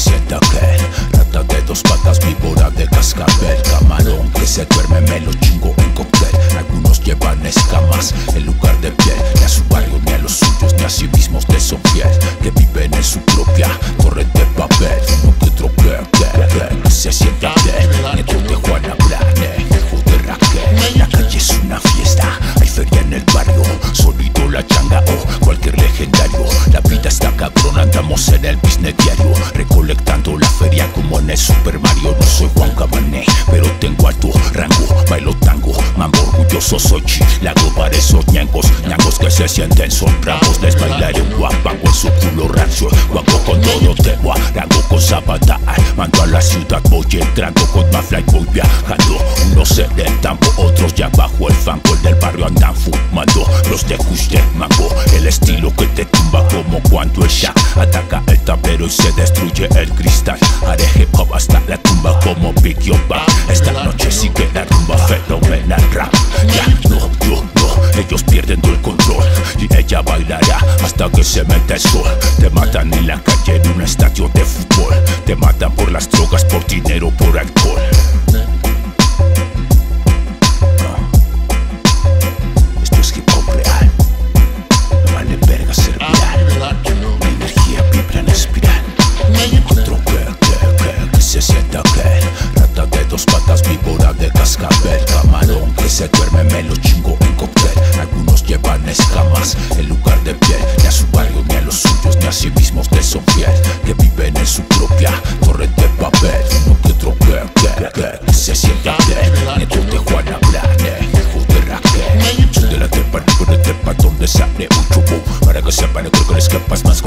sienta que Rata de dos patas, víbora de cascabel. Camarón que se duerme, me lo chingo en cóctel. Algunos llevan escamas en lugar de piel. Y a su orgulloso soy chilago Para esos ñangos, ñangos que se sienten son bravos Les bailaré un guapango en su culo rancio Guapo con todo te rango con zapata Mando a la ciudad, voy entrando con mafla y voy viajando Unos en el tambo, otros ya bajo el fango En el barrio andan fumando, los de de mango El estilo que te tumba como cuando el Shaq Ataca el tablero y se destruye el cristal Haré hip hop hasta la tumba como Big Yoba hasta que se meta el sol. Te matan en la calle en un estadio de fútbol. Te matan por las drogas, por dinero, por alcohol. Esto es hip hop real. Vale verga ser viral. La energía vibra en espiral. Otro que, que, que, que se sienta que Rata de dos patas, víbora de cascabel. Camarón que se duerme, me lo chingo en llevan escamas en lugar de piel Ni a su barrio, ni a los suyos, ni a sí mismos de son fiel. Que viven en su propia torre de papel. Uno que otro que, que, que, que se sienta bien. Nieto de Juana Blane, hijo de Raquel. Soy de la arriba de tepa donde sale mucho boom Para que sepan, creo que les escapas más